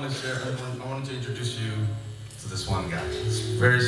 want to share, I want to introduce you to this one guy. It's very